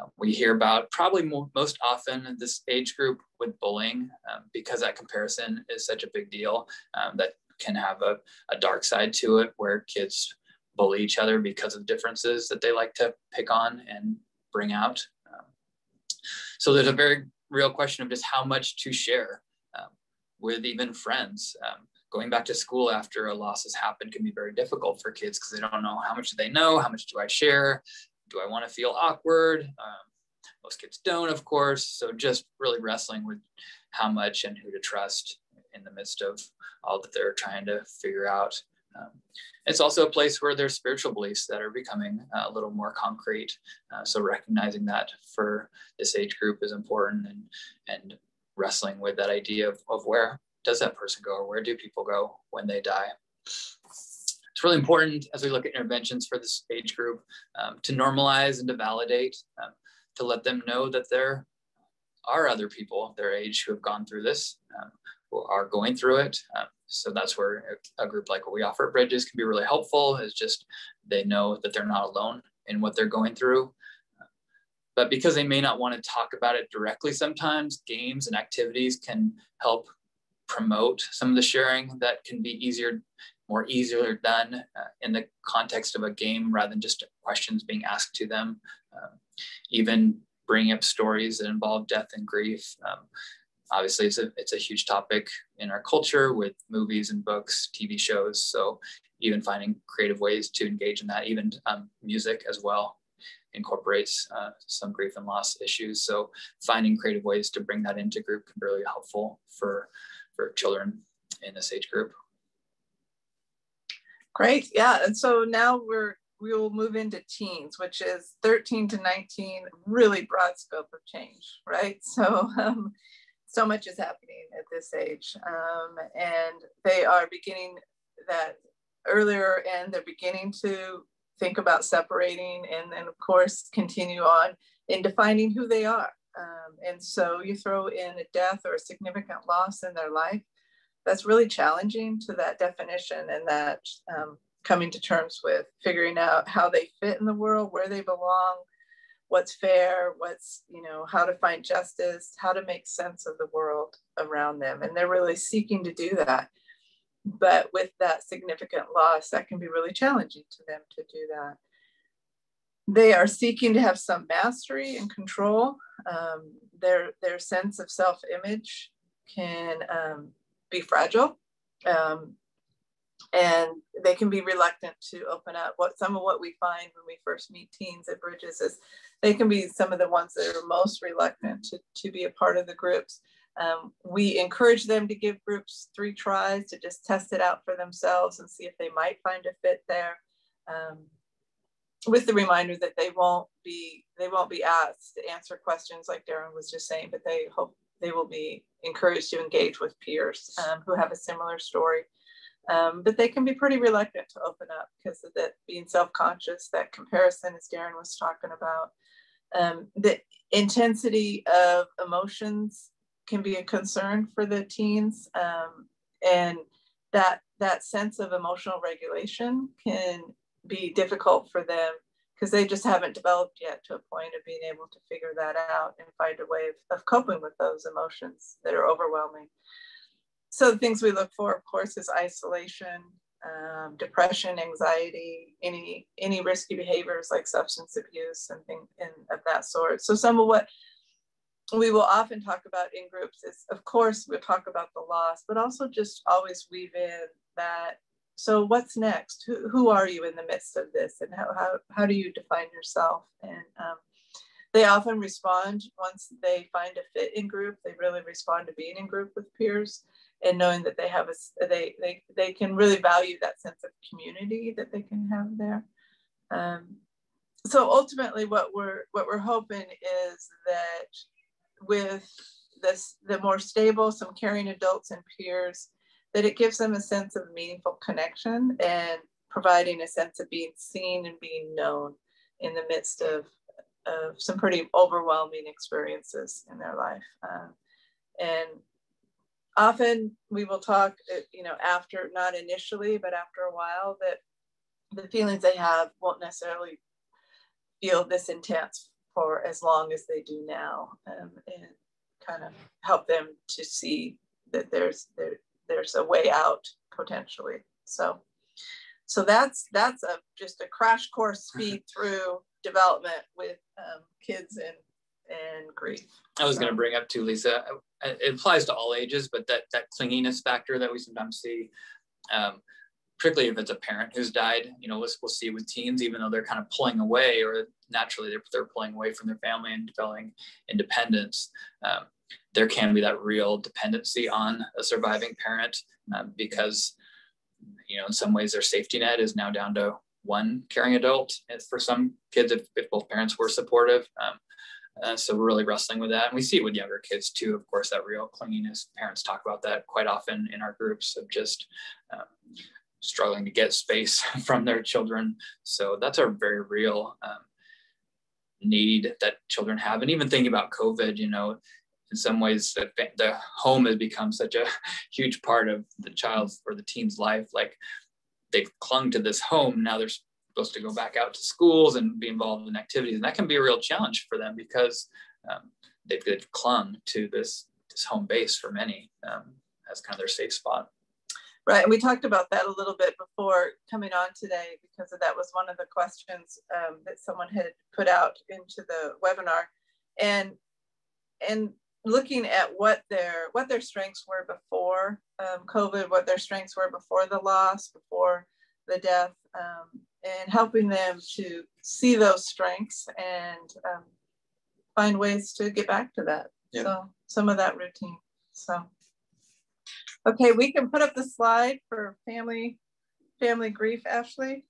uh, we hear about probably mo most often this age group with bullying um, because that comparison is such a big deal um, that can have a, a dark side to it where kids bully each other because of differences that they like to pick on and bring out. Um, so there's a very real question of just how much to share um, with even friends. Um, going back to school after a loss has happened can be very difficult for kids because they don't know how much do they know, how much do I share, do I want to feel awkward? Um, most kids don't, of course. So just really wrestling with how much and who to trust in the midst of all that they're trying to figure out. Um, it's also a place where there's spiritual beliefs that are becoming uh, a little more concrete. Uh, so recognizing that for this age group is important and, and wrestling with that idea of, of where does that person go or where do people go when they die. It's really important as we look at interventions for this age group um, to normalize and to validate, um, to let them know that there are other people their age who have gone through this, um, are going through it. Um, so that's where a group like what we offer at Bridges can be really helpful is just they know that they're not alone in what they're going through. But because they may not want to talk about it directly sometimes, games and activities can help promote some of the sharing that can be easier, more easier done uh, in the context of a game rather than just questions being asked to them. Um, even bringing up stories that involve death and grief. Um, obviously it's a, it's a huge topic in our culture with movies and books, TV shows. So even finding creative ways to engage in that, even um, music as well incorporates uh, some grief and loss issues. So finding creative ways to bring that into group can be really helpful for, for children in this age group. Great, yeah. And so now we're we will move into teens, which is 13 to 19, really broad scope of change, right? So um, so much is happening at this age. Um, and they are beginning that earlier and they're beginning to think about separating and then of course continue on in defining who they are. Um, and so you throw in a death or a significant loss in their life, that's really challenging to that definition and that um, coming to terms with figuring out how they fit in the world, where they belong, what's fair, what's, you know, how to find justice, how to make sense of the world around them. And they're really seeking to do that. But with that significant loss, that can be really challenging to them to do that. They are seeking to have some mastery and control. Um, their, their sense of self image can um, be fragile. Um, and they can be reluctant to open up. What some of what we find when we first meet teens at Bridges is they can be some of the ones that are most reluctant to, to be a part of the groups. Um, we encourage them to give groups three tries to just test it out for themselves and see if they might find a fit there. Um, with the reminder that they won't be they won't be asked to answer questions like Darren was just saying, but they hope they will be encouraged to engage with peers um, who have a similar story. Um, but they can be pretty reluctant to open up because of that being self-conscious, that comparison as Darren was talking about. Um, the intensity of emotions can be a concern for the teens. Um, and that, that sense of emotional regulation can be difficult for them because they just haven't developed yet to a point of being able to figure that out and find a way of, of coping with those emotions that are overwhelming so the things we look for, of course, is isolation, um, depression, anxiety, any any risky behaviors like substance abuse and things of that sort. So some of what we will often talk about in groups is, of course, we'll talk about the loss, but also just always weave in that. So what's next? Who, who are you in the midst of this, and how how how do you define yourself? And um, they often respond once they find a fit in group. They really respond to being in group with peers and knowing that they have a they they they can really value that sense of community that they can have there. Um, so ultimately, what we're what we're hoping is that with this the more stable, some caring adults and peers, that it gives them a sense of meaningful connection and providing a sense of being seen and being known in the midst of of some pretty overwhelming experiences in their life. Uh, and often we will talk, uh, you know, after, not initially, but after a while, that the feelings they have won't necessarily feel this intense for as long as they do now um, and kind of help them to see that there's there, there's a way out potentially. So so that's that's a just a crash course speed <laughs> through development with um, kids and and grief. I was going to bring up too, Lisa. It applies to all ages, but that that clinginess factor that we sometimes see, um, particularly if it's a parent who's died, you know, we'll, we'll see with teens, even though they're kind of pulling away, or naturally they're, they're pulling away from their family and developing independence. Um, there can be that real dependency on a surviving parent um, because, you know, in some ways their safety net is now down to one caring adult for some kids if, if both parents were supportive. Um, uh, so we're really wrestling with that. And we see it with younger kids too, of course, that real clinginess. Parents talk about that quite often in our groups of just um, struggling to get space <laughs> from their children. So that's a very real um, need that children have. And even thinking about COVID, you know, in some ways the, the home has become such a <laughs> huge part of the child's or the teen's life. Like they've clung to this home. Now they're supposed to go back out to schools and be involved in activities. And that can be a real challenge for them because um, they've clung to this, this home base for many um, as kind of their safe spot. Right, and we talked about that a little bit before coming on today because that was one of the questions um, that someone had put out into the webinar, and and looking at what their what their strengths were before um, COVID, what their strengths were before the loss, before the death, um, and helping them to see those strengths and um, find ways to get back to that. Yeah. So some of that routine. So okay, we can put up the slide for family family grief, Ashley.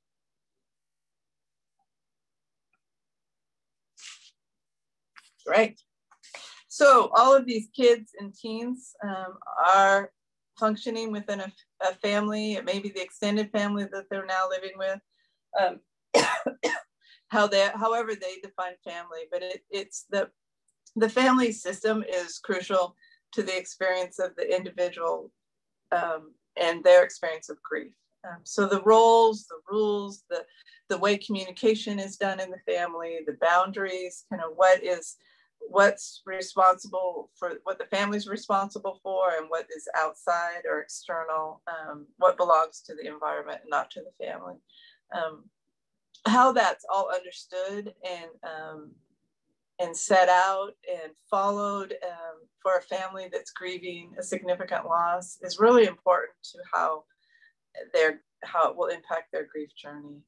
Great. So all of these kids and teens um, are functioning within a, a, family, maybe the extended family that they're now living with, um, <coughs> how they, however they define family, but it, it's the, the family system is crucial to the experience of the individual um, and their experience of grief. Um, so the roles, the rules, the, the way communication is done in the family, the boundaries, kind of what is what's responsible for what the family's responsible for and what is outside or external, um, what belongs to the environment and not to the family. Um, how that's all understood and um, and set out and followed um, for a family that's grieving a significant loss is really important to how their how it will impact their grief journey.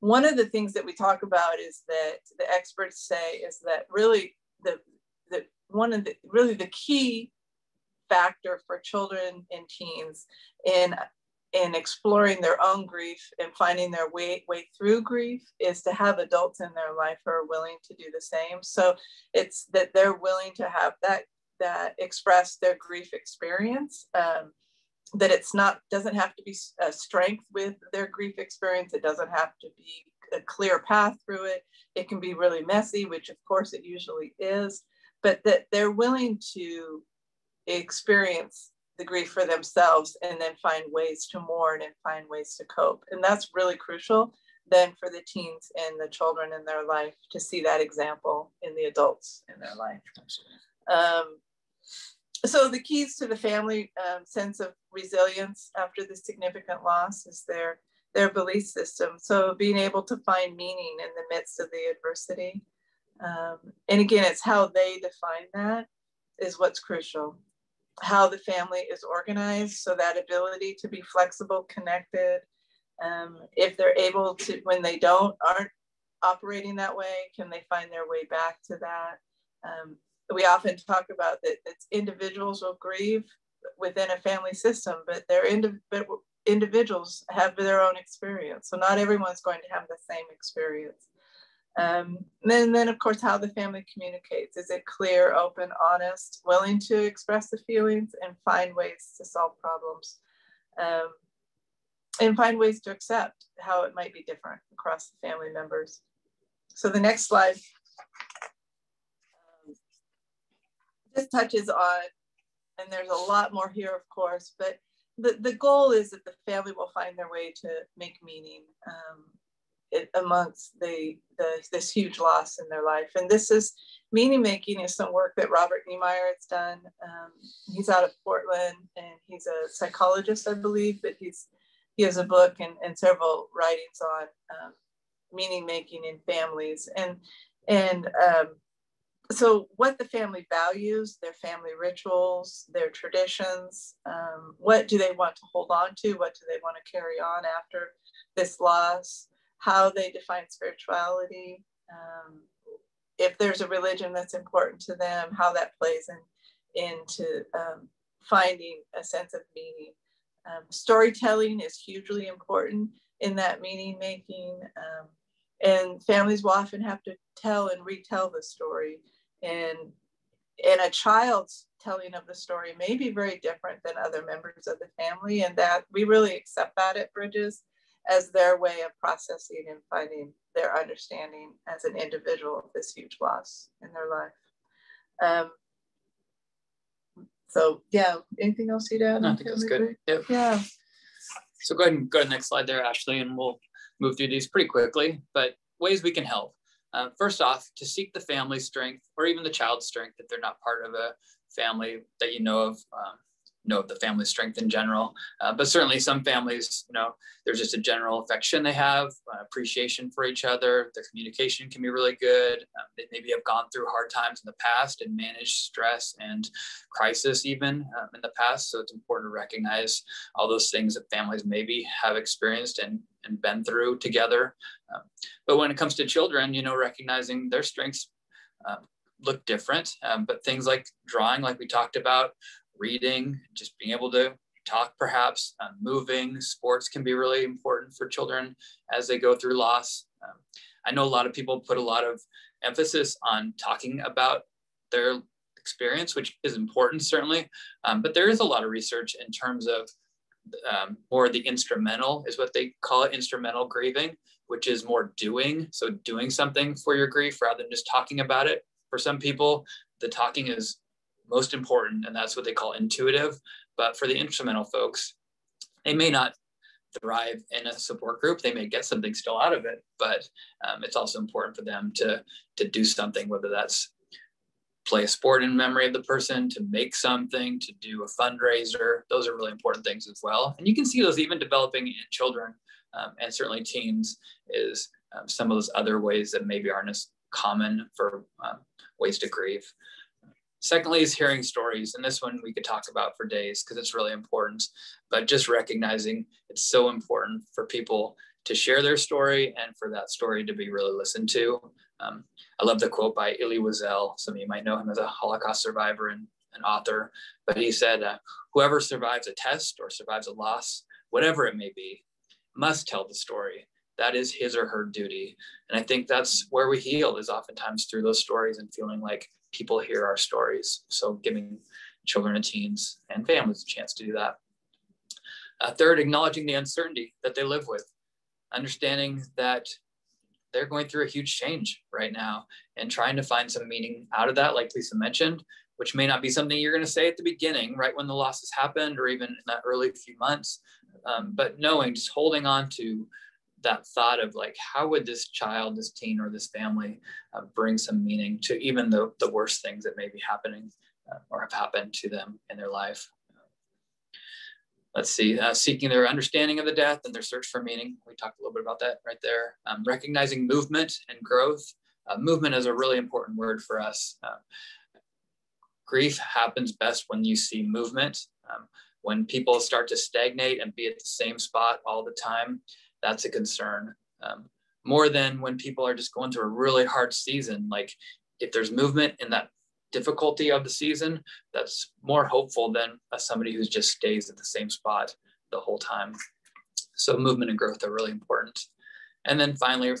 One of the things that we talk about is that the experts say is that really the, the one of the really the key factor for children and teens in in exploring their own grief and finding their way way through grief is to have adults in their life who are willing to do the same. So it's that they're willing to have that that express their grief experience um, that it's not doesn't have to be a strength with their grief experience. It doesn't have to be a clear path through it. It can be really messy which of course it usually is but that they're willing to experience the grief for themselves and then find ways to mourn and find ways to cope. And that's really crucial then for the teens and the children in their life to see that example in the adults in their life. Um, so the keys to the family um, sense of resilience after the significant loss is their their belief system. So being able to find meaning in the midst of the adversity. Um, and again, it's how they define that is what's crucial. How the family is organized, so that ability to be flexible, connected. Um, if they're able to, when they don't, aren't operating that way, can they find their way back to that? Um, we often talk about that it's individuals will grieve within a family system, but they're individuals have their own experience. So not everyone's going to have the same experience. Um, and then, then, of course, how the family communicates. Is it clear, open, honest, willing to express the feelings and find ways to solve problems? Um, and find ways to accept how it might be different across the family members. So the next slide um, just touches on, and there's a lot more here, of course, but the, the goal is that the family will find their way to make meaning um, amongst the, the, this huge loss in their life. And this is meaning making is some work that Robert Neimeyer has done. Um, he's out of Portland and he's a psychologist, I believe, but he's he has a book and, and several writings on um, meaning making in families. And and um, so what the family values, their family rituals, their traditions, um, what do they want to hold on to? What do they want to carry on after this loss? How they define spirituality, um, if there's a religion that's important to them, how that plays in, into um, finding a sense of meaning. Um, storytelling is hugely important in that meaning making. Um, and families will often have to tell and retell the story and and a child's telling of the story may be very different than other members of the family and that we really accept that at bridges as their way of processing and finding their understanding as an individual of this huge loss in their life. Um, so yeah anything else you'd add? I think that's good. Yep. yeah. So go ahead and go to the next slide there ashley and we'll move through these pretty quickly but ways we can help. Uh, first off, to seek the family strength or even the child's strength if they're not part of a family that you know of. Um, know the family strength in general. Uh, but certainly some families, you know, there's just a general affection they have, uh, appreciation for each other. Their communication can be really good. Um, they maybe have gone through hard times in the past and managed stress and crisis even um, in the past. So it's important to recognize all those things that families maybe have experienced and, and been through together. Um, but when it comes to children, you know, recognizing their strengths um, look different, um, but things like drawing, like we talked about, reading, just being able to talk perhaps, um, moving, sports can be really important for children as they go through loss. Um, I know a lot of people put a lot of emphasis on talking about their experience, which is important certainly, um, but there is a lot of research in terms of um, more the instrumental is what they call it, instrumental grieving, which is more doing. So doing something for your grief rather than just talking about it. For some people, the talking is most important, and that's what they call intuitive. But for the instrumental folks, they may not thrive in a support group. They may get something still out of it, but um, it's also important for them to to do something, whether that's play a sport in memory of the person, to make something, to do a fundraiser. Those are really important things as well. And you can see those even developing in children um, and certainly teens is um, some of those other ways that maybe aren't as common for um, ways to grieve. Secondly, is hearing stories. And this one we could talk about for days because it's really important. But just recognizing it's so important for people to share their story and for that story to be really listened to. Um, I love the quote by Elie Wiesel. Some of you might know him as a Holocaust survivor and an author. But he said, uh, Whoever survives a test or survives a loss, whatever it may be, must tell the story. That is his or her duty. And I think that's where we heal is oftentimes through those stories and feeling like people hear our stories. So giving children and teens and families a chance to do that. Uh, third, acknowledging the uncertainty that they live with, understanding that they're going through a huge change right now and trying to find some meaning out of that, like Lisa mentioned, which may not be something you're going to say at the beginning, right when the loss has happened, or even in that early few months. Um, but knowing, just holding on to that thought of like how would this child this teen or this family uh, bring some meaning to even the, the worst things that may be happening uh, or have happened to them in their life. Let's see, uh, seeking their understanding of the death and their search for meaning. We talked a little bit about that right there. Um, recognizing movement and growth. Uh, movement is a really important word for us. Uh, grief happens best when you see movement. Um, when people start to stagnate and be at the same spot all the time, that's a concern. Um, more than when people are just going through a really hard season. Like if there's movement in that difficulty of the season, that's more hopeful than somebody who just stays at the same spot the whole time. So movement and growth are really important. And then finally,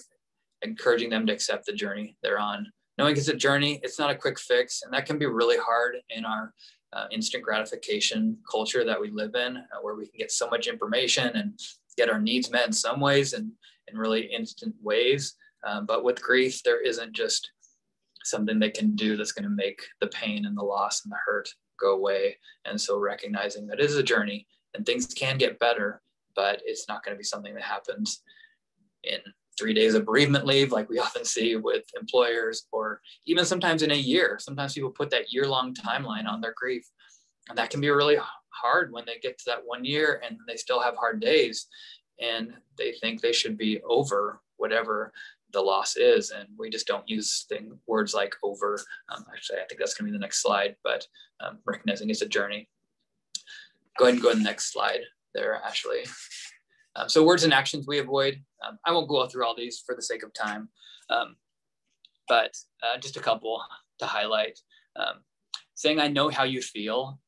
encouraging them to accept the journey they're on. Knowing it's a journey, it's not a quick fix, and that can be really hard in our uh, instant gratification culture that we live in, uh, where we can get so much information and get our needs met in some ways and in really instant ways. Um, but with grief, there isn't just something they can do that's going to make the pain and the loss and the hurt go away. And so recognizing that it is a journey and things can get better, but it's not going to be something that happens in three days of bereavement leave, like we <laughs> often see with employers, or even sometimes in a year. Sometimes people put that year long timeline on their grief. And that can be really hard when they get to that one year and they still have hard days and they think they should be over whatever the loss is. And we just don't use thing, words like over. Um, actually, I think that's going to be the next slide, but um, recognizing it's a journey. Go ahead and go to the next slide there, Ashley. Um, so words and actions we avoid. Um, I won't go through all these for the sake of time, um, but uh, just a couple to highlight. Um, saying I know how you feel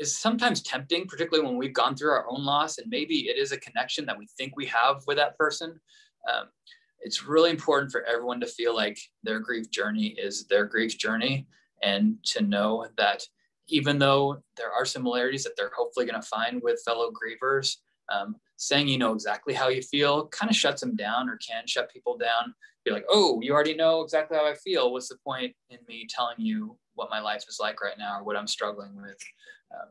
is sometimes tempting, particularly when we've gone through our own loss and maybe it is a connection that we think we have with that person. Um, it's really important for everyone to feel like their grief journey is their grief journey and to know that even though there are similarities that they're hopefully going to find with fellow grievers, um, saying you know exactly how you feel kind of shuts them down or can shut people down. Be like, oh, you already know exactly how I feel. What's the point in me telling you what my life is like right now or what I'm struggling with? Um,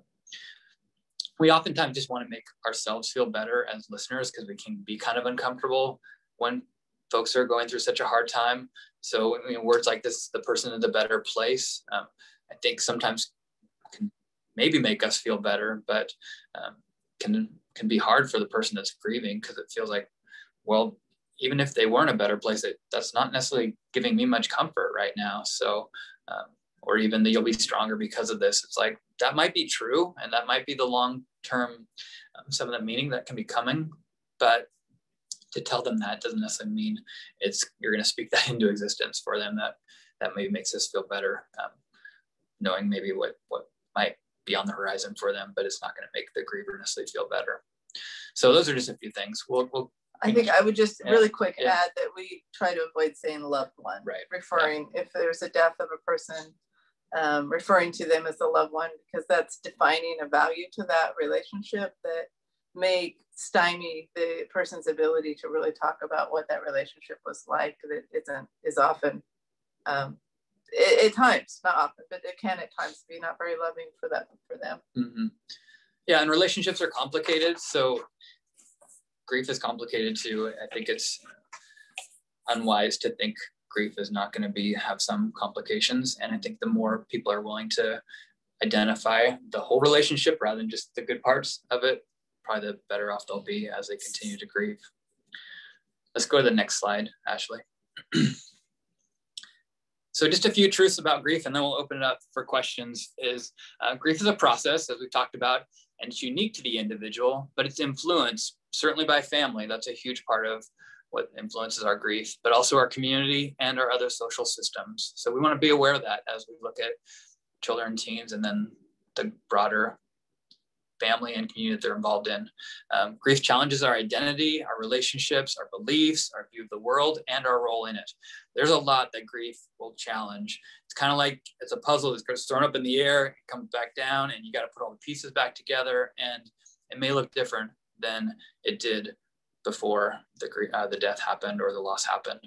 we oftentimes just want to make ourselves feel better as listeners because we can be kind of uncomfortable when folks are going through such a hard time. So mean, words like this, the person in a better place, um, I think sometimes can maybe make us feel better, but um, can can be hard for the person that's grieving because it feels like, well, even if they were in a better place, it, that's not necessarily giving me much comfort right now. So, um, or even that you'll be stronger because of this. It's like that might be true, and that might be the long term, um, some of the meaning that can be coming. But to tell them that doesn't necessarily mean it's you're going to speak <laughs> that into existence for them. That that maybe makes us feel better, um, knowing maybe what what might be on the horizon for them, but it's not going to make the griever necessarily feel better. So those are just a few things. We'll, we'll I think I would just yeah. really quick yeah. add that we try to avoid saying loved one, right? Referring yeah. if there's a death of a person, um, referring to them as a loved one because that's defining a value to that relationship that may stymie the person's ability to really talk about what that relationship was like. That isn't is often um, it, at times, not often, but it can at times be not very loving for that for them. Mm-hmm. Yeah, and relationships are complicated. So grief is complicated too. I think it's unwise to think grief is not going to be have some complications. And I think the more people are willing to identify the whole relationship rather than just the good parts of it, probably the better off they'll be as they continue to grieve. Let's go to the next slide, Ashley. <clears throat> So just a few truths about grief, and then we'll open it up for questions. Is uh, grief is a process, as we've talked about, and it's unique to the individual, but it's influenced certainly by family. That's a huge part of what influences our grief, but also our community and our other social systems. So we want to be aware of that as we look at children and teens, and then the broader family and community that they're involved in. Um, grief challenges our identity, our relationships, our beliefs, our view of the world, and our role in it. There's a lot that grief will challenge. It's kind of like it's a puzzle that's thrown up in the air, it comes back down, and you got to put all the pieces back together. And it may look different than it did before the, uh, the death happened or the loss happened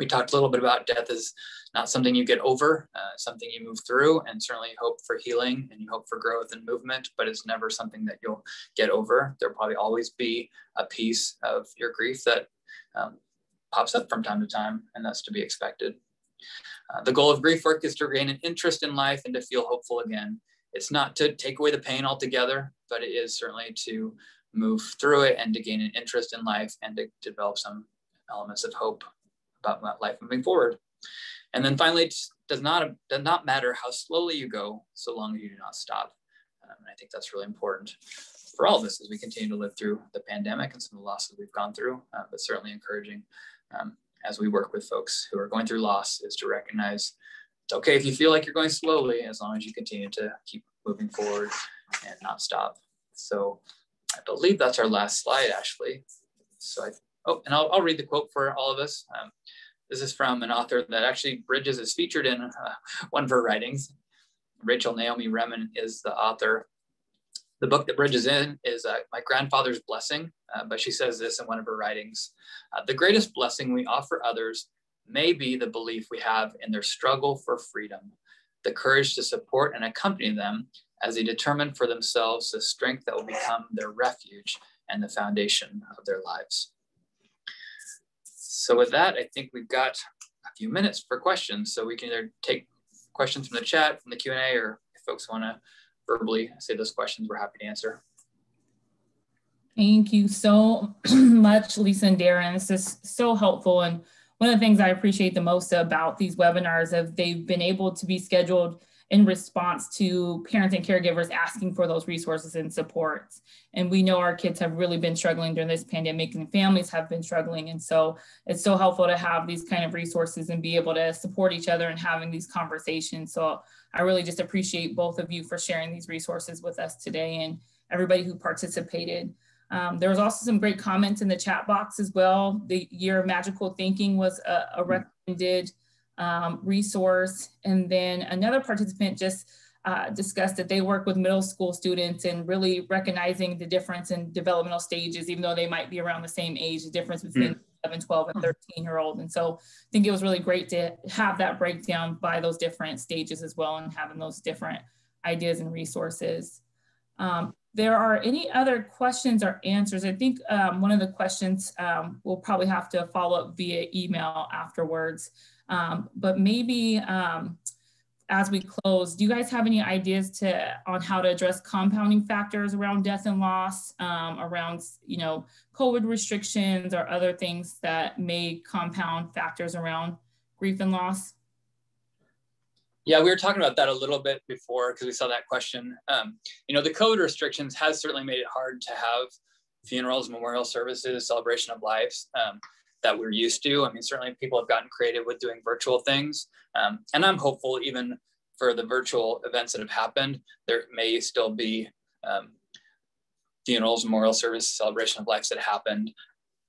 we talked a little bit about death is not something you get over, uh, something you move through, and certainly hope for healing and you hope for growth and movement, but it's never something that you'll get over. There'll probably always be a piece of your grief that um, pops up from time to time, and that's to be expected. Uh, the goal of grief work is to gain an interest in life and to feel hopeful again. It's not to take away the pain altogether, but it is certainly to move through it and to gain an interest in life and to develop some elements of hope about life moving forward. And then finally, it does not, does not matter how slowly you go, so long as you do not stop. Um, and I think that's really important for all of us as we continue to live through the pandemic and some of the losses we've gone through, uh, but certainly encouraging um, as we work with folks who are going through loss is to recognize it's okay if you feel like you're going slowly as long as you continue to keep moving forward and not stop. So I believe that's our last slide, Ashley. So I, oh, and I'll, I'll read the quote for all of us. Um, this is from an author that actually Bridges is featured in uh, one of her writings. Rachel Naomi Remen is the author. The book that Bridges in is uh, My Grandfather's Blessing, uh, but she says this in one of her writings. Uh, the greatest blessing we offer others may be the belief we have in their struggle for freedom, the courage to support and accompany them as they determine for themselves the strength that will become their refuge and the foundation of their lives. So with that, I think we've got a few minutes for questions. So we can either take questions from the chat, from the Q&A, or if folks want to verbally say those questions, we're happy to answer. Thank you so <clears throat> much, Lisa and Darren. This is so helpful. And one of the things I appreciate the most about these webinars is they've been able to be scheduled in response to parents and caregivers asking for those resources and supports. And we know our kids have really been struggling during this pandemic and families have been struggling. And so it's so helpful to have these kind of resources and be able to support each other and having these conversations. So I really just appreciate both of you for sharing these resources with us today and everybody who participated. Um, there was also some great comments in the chat box as well. The Year of Magical Thinking was a, a recommended um, resource. And then another participant just uh, discussed that they work with middle school students and really recognizing the difference in developmental stages, even though they might be around the same age, the difference between mm. 11, 12, and 13 year old. And so I think it was really great to have that breakdown by those different stages as well and having those different ideas and resources. Um, there are any other questions or answers, I think um, one of the questions um, we'll probably have to follow up via email afterwards. Um, but maybe um, as we close, do you guys have any ideas to on how to address compounding factors around death and loss, um, around you know COVID restrictions or other things that may compound factors around grief and loss? Yeah, we were talking about that a little bit before because we saw that question. Um, you know, the COVID restrictions has certainly made it hard to have funerals, memorial services, celebration of lives. Um, that we're used to. I mean, certainly people have gotten creative with doing virtual things. Um, and I'm hopeful even for the virtual events that have happened, there may still be um, funerals, memorial service, celebration of lives that happened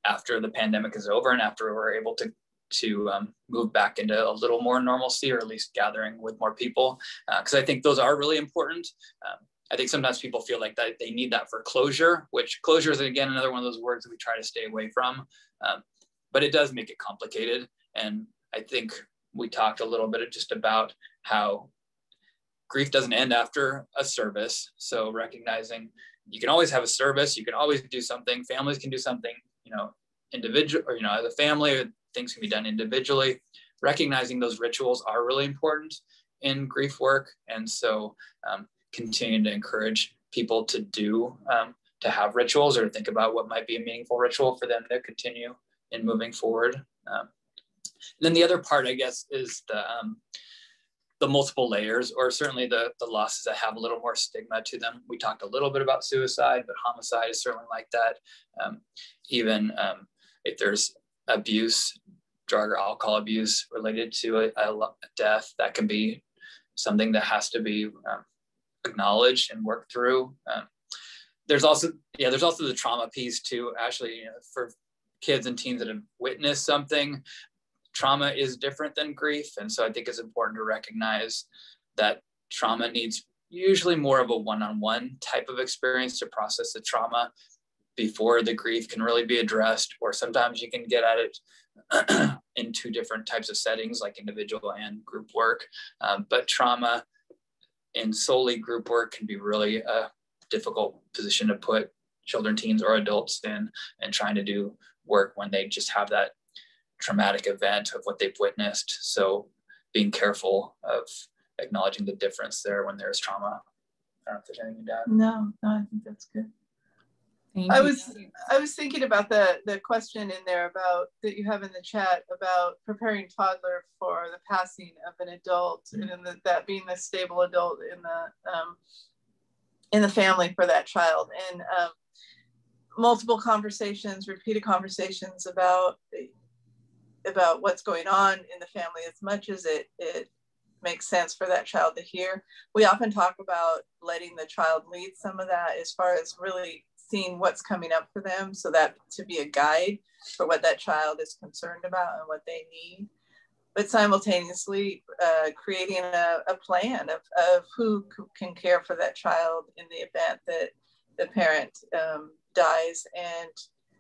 after the pandemic is over and after we're able to to um, move back into a little more normalcy or at least gathering with more people because uh, I think those are really important. Um, I think sometimes people feel like that they need that for closure, which closure is again another one of those words that we try to stay away from. Um, but it does make it complicated. And I think we talked a little bit just about how grief doesn't end after a service. So recognizing you can always have a service, you can always do something, families can do something, you know, individual or, you know, as a family, things can be done individually. Recognizing those rituals are really important in grief work. And so um, continuing to encourage people to do, um, to have rituals or think about what might be a meaningful ritual for them to continue in moving forward. Um, and then the other part, I guess, is the um, the multiple layers, or certainly the the losses that have a little more stigma to them. We talked a little bit about suicide, but homicide is certainly like that. Um, even um, if there's abuse, drug or alcohol abuse related to a, a death, that can be something that has to be um, acknowledged and worked through. Um, there's also yeah, there's also the trauma piece too. Actually, you know, for kids and teens that have witnessed something, trauma is different than grief. And so I think it's important to recognize that trauma needs usually more of a one on one type of experience to process the trauma before the grief can really be addressed. Or sometimes you can get at it <clears throat> in two different types of settings, like individual and group work. Um, but trauma in solely group work can be really a difficult position to put children, teens, or adults in and trying to do work when they just have that traumatic event of what they've witnessed. So being careful of acknowledging the difference there when there's trauma. I don't know if there's anything to add. No, no, I think that's good. Thank I you. was I was thinking about the the question in there about that you have in the chat about preparing toddler for the passing of an adult mm-hmm. and the, that being the stable adult in the um, in the family for that child and um, multiple conversations, repeated conversations about about what's going on in the family as much as it it makes sense for that child to hear. We often talk about letting the child lead some of that as far as really seeing what's coming up for them so that to be a guide for what that child is concerned about and what they need but simultaneously uh, creating a, a plan of, of who can care for that child in the event that the parent um, dies and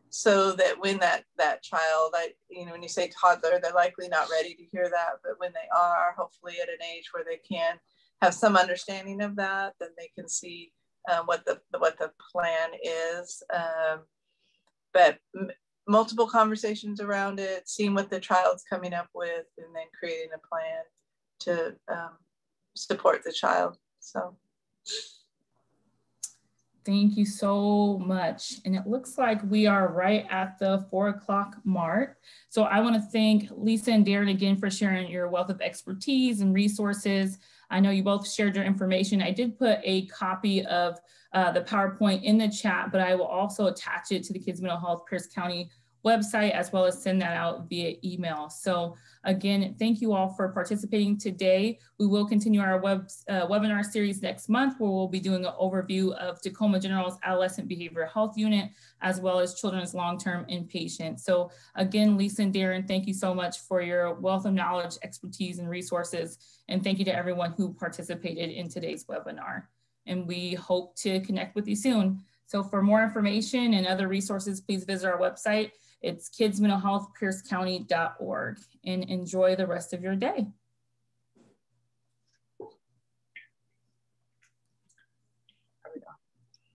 so that when that that child I, you know when you say toddler they're likely not ready to hear that but when they are hopefully at an age where they can have some understanding of that then they can see um, what the what the plan is. Um, but m- multiple conversations around it, seeing what the child's coming up with, and then creating a plan to um, support the child. So. Thank you so much. And it looks like we are right at the four o'clock mark. So I want to thank Lisa and Darren again for sharing your wealth of expertise and resources. I know you both shared your information. I did put a copy of uh, the PowerPoint in the chat, but I will also attach it to the Kids Mental Health Pierce County website as well as send that out via email. So again, thank you all for participating today. We will continue our web, uh, webinar series next month where we'll be doing an overview of Tacoma General's Adolescent Behavioral Health Unit as well as Children's Long-Term Inpatient. So again, Lisa and Darren, thank you so much for your wealth of knowledge, expertise, and resources. And thank you to everyone who participated in today's webinar. And we hope to connect with you soon. So for more information and other resources, please visit our website it's kidsmentalhealthpiercecounty.org and enjoy the rest of your day.